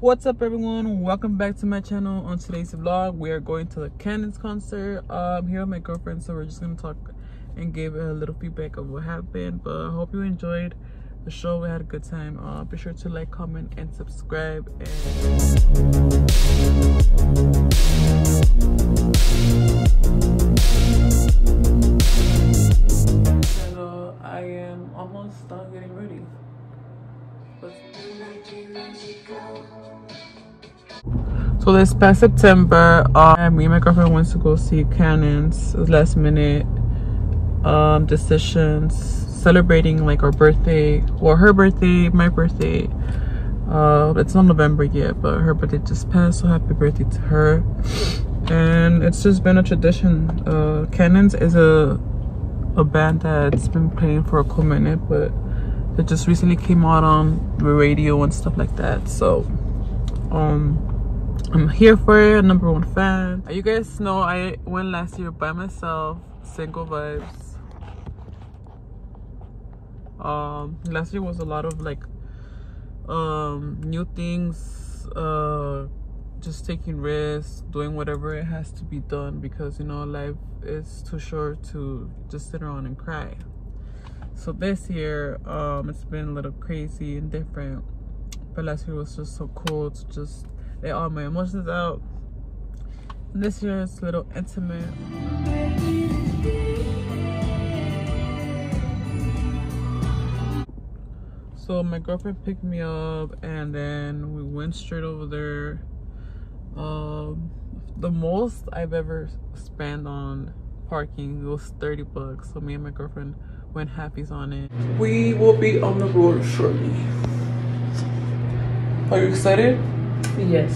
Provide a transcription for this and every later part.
what's up everyone? Welcome back to my channel. On today's vlog we are going to the cannons concert. Um I'm here with my girlfriend so we're just gonna talk and give a little feedback of what happened but i hope you enjoyed the show. We had a good time. Uh be sure to like comment and subscribe and i am almost done getting ready so this past September, um, me and my girlfriend went to go see Cannons. Last minute um, decisions celebrating like our birthday, or her birthday, my birthday. Uh, it's not November yet, but her birthday just passed, so happy birthday to her. And it's just been a tradition. Uh, Cannons is a a band that's been playing for a cool minute, but it just recently came out on the radio and stuff like that. So, um, I'm here for it, number one fan. You guys know I went last year by myself, single vibes. Um, last year was a lot of like um new things, uh just taking risks, doing whatever it has to be done because you know life is too short to just sit around and cry. So this year, um, it's been a little crazy and different. But last year was just so cool to just let all my emotions out. And this year it's a little intimate. So my girlfriend picked me up and then we went straight over there. Um, the most I've ever spent on parking was 30 bucks. So me and my girlfriend went Happy's on it. We will be on the road shortly. Are you excited? Yes.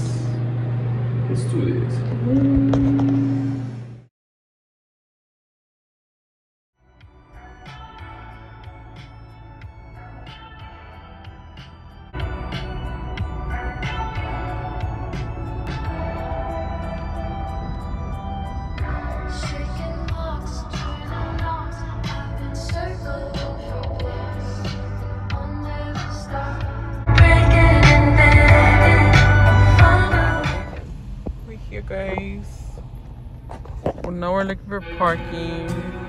Let's do this. Mm. Guys. Well, now we're looking for parking.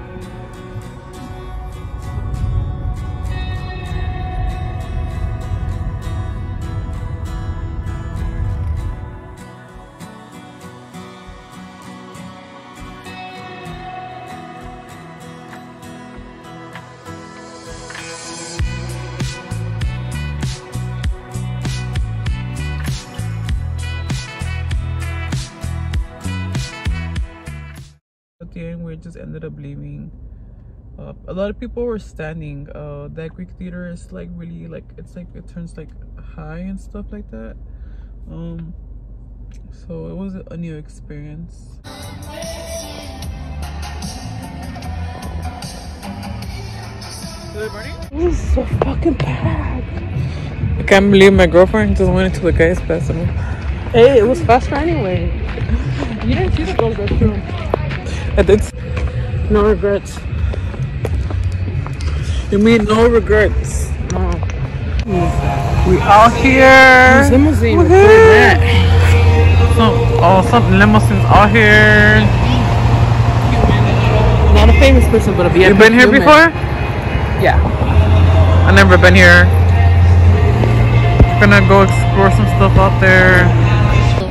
Just ended up leaving. Uh, a lot of people were standing. Uh, that Greek theater is like really like it's like it turns like high and stuff like that. Um, so it was a new experience. Good. This is so fucking packed. I can't believe my girlfriend just went into the guys' bathroom. Hey, it was faster anyway. You didn't see the girls' restroom. I did. No regrets. You mean no regrets? No. Mm. We out here. This limousine was bad. Some, oh, some limousines out here. Not a famous person, but a VIP You been here human. before? Yeah. I never been here. Gonna go explore some stuff out there.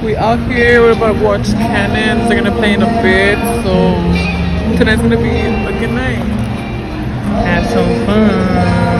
We out here. We're about to watch cannons. They're gonna play in a bit. So tonight's gonna be a good night. Have some fun.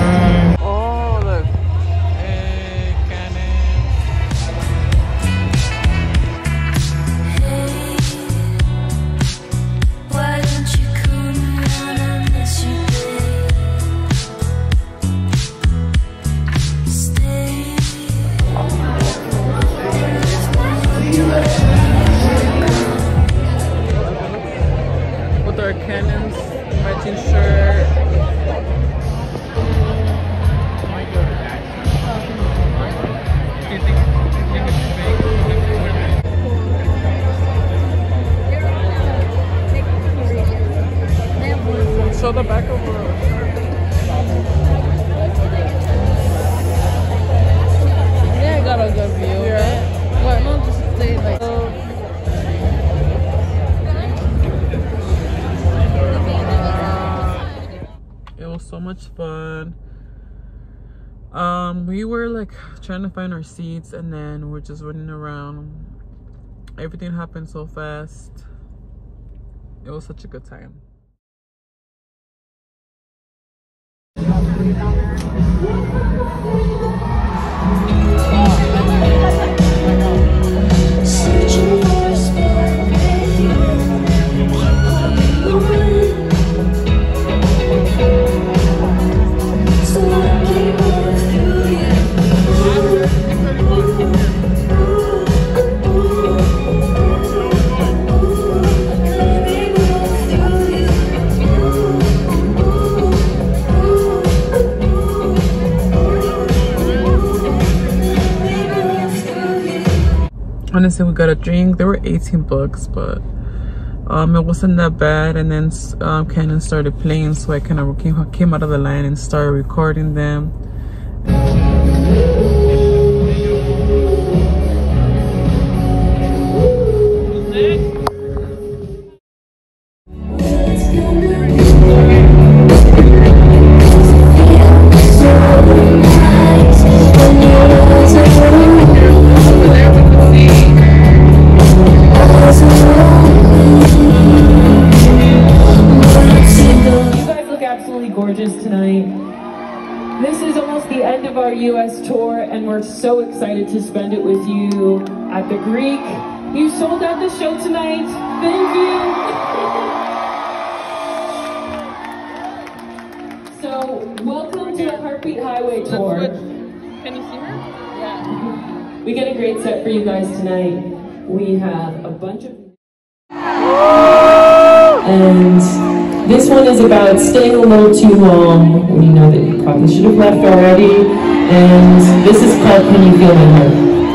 It was back Yeah, I got a good view, yeah. not just stay like... So much fun. Um we were like trying to find our seats and then we're just running around. Everything happened so fast. It was such a good time. On through honestly we got a drink. There were 18 bucks but um it wasn't that bad. And then um canon started playing so i kind of came, came out of the line and started recording them so excited to spend it with you at the Greek. You sold out the show tonight. Thank you. So, welcome to the Heartbeat Highway tour. can you see her Yeah. We got a great set for you guys tonight. We have a bunch of. And this one is about staying a little too long. We know that you probably should have left already. And this is called Can You Feel My Heart?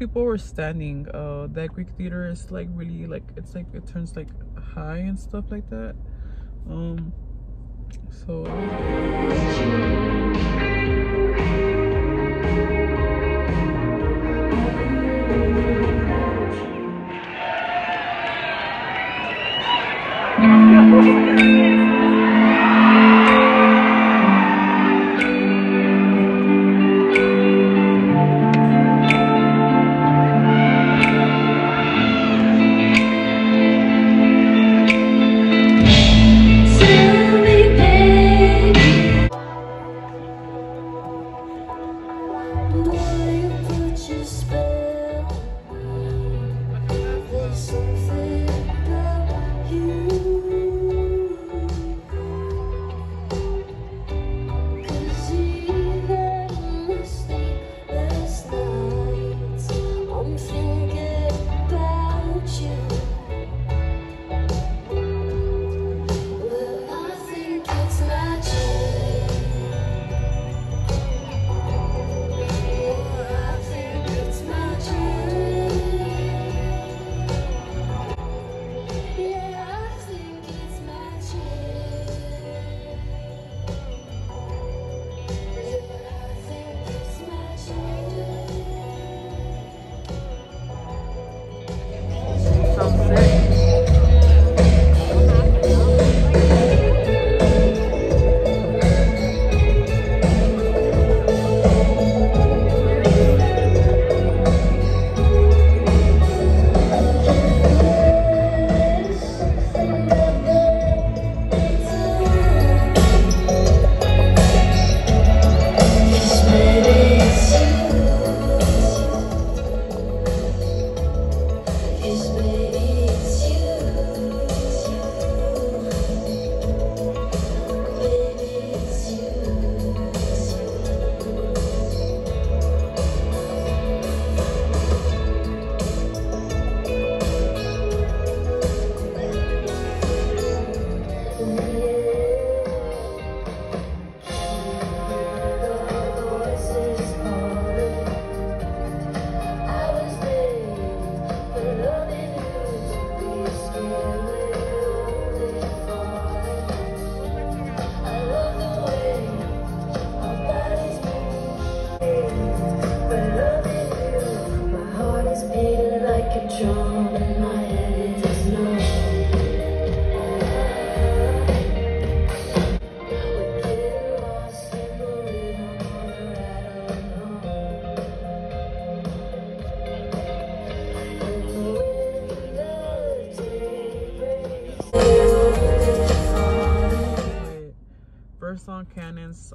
People were standing. Uh, that Greek theater is like really like it's like it turns like high and stuff like that. Um, so.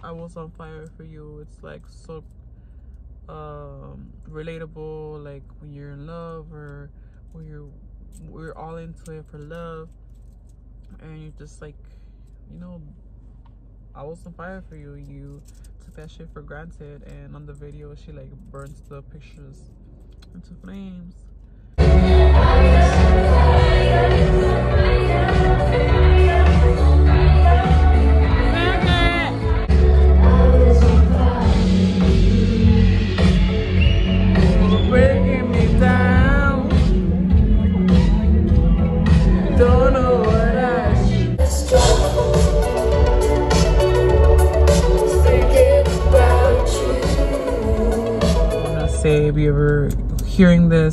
I Was on Fire for You. It's like so um relatable like when you're in love or when you're we're all into it for love. And you're just like you know I was on fire for you. You took that shit for granted. And on the video she like burns the pictures into flames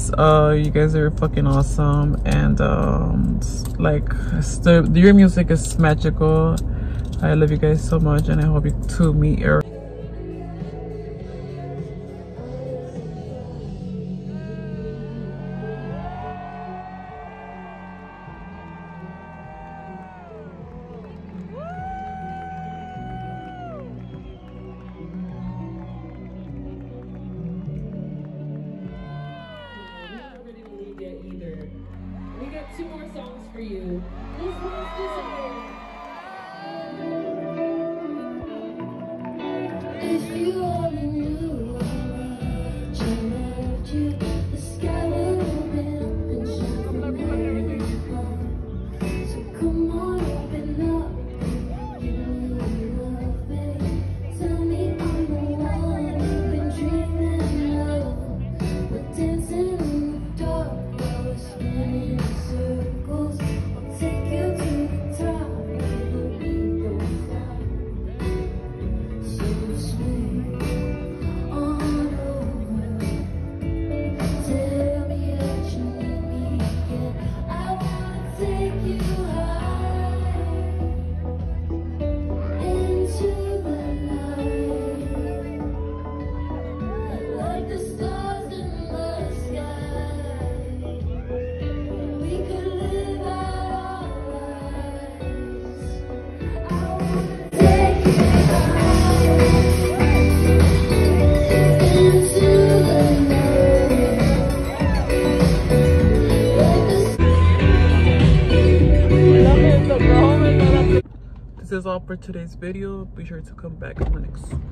this, uh, you guys are fucking awesome, and um, like your music is magical. I love you guys so much, and I hope you to meet Eric. For today's video. Be sure to come back on the next.